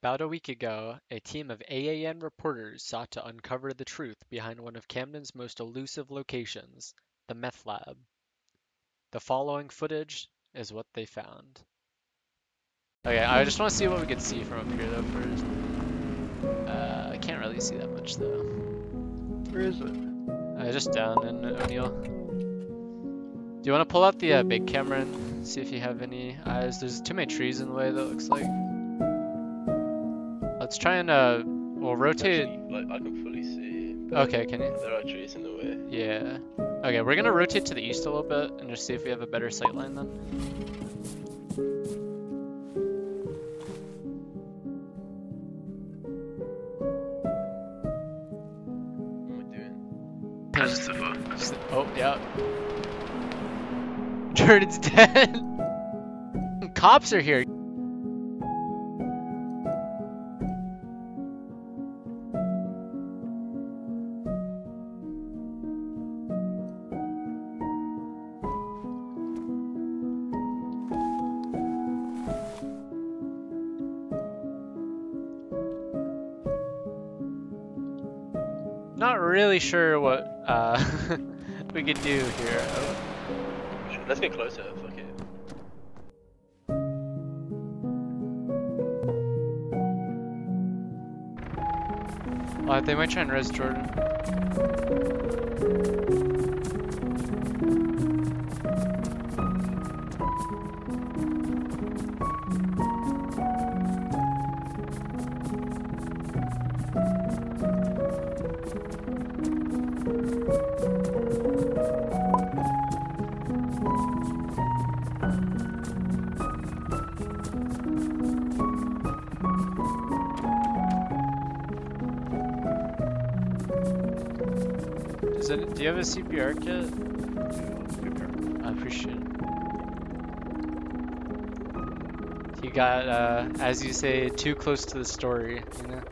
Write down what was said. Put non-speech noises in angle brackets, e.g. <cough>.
About a week ago, a team of AAN reporters sought to uncover the truth behind one of Kamdan's most elusive locations, the meth lab. The following footage is what they found. Okay, I just want to see what we can see from up here though first. Uh, I can't really see that much though. Where is it? Uh, just down in O'Neill. Do you want to pull out the uh, big camera and see if you have any eyes? There's too many trees in the way that looks like. Let's try and uh, we'll rotate. Actually, like I can fully see. Okay, can you? There are trees in the way. Yeah. Okay, we're gonna rotate to the east a little bit and just see if we have a better sight line then. What am I doing? Oh, yeah. Jordan's <laughs> dead. Cops are here. Not really sure what uh, <laughs> we could do here. Oh, Let's get closer. Fuck it. Uh, they might try and res Jordan. Is it, do you have a CPR kit? I appreciate it. You got, uh, as you say, too close to the story, you know?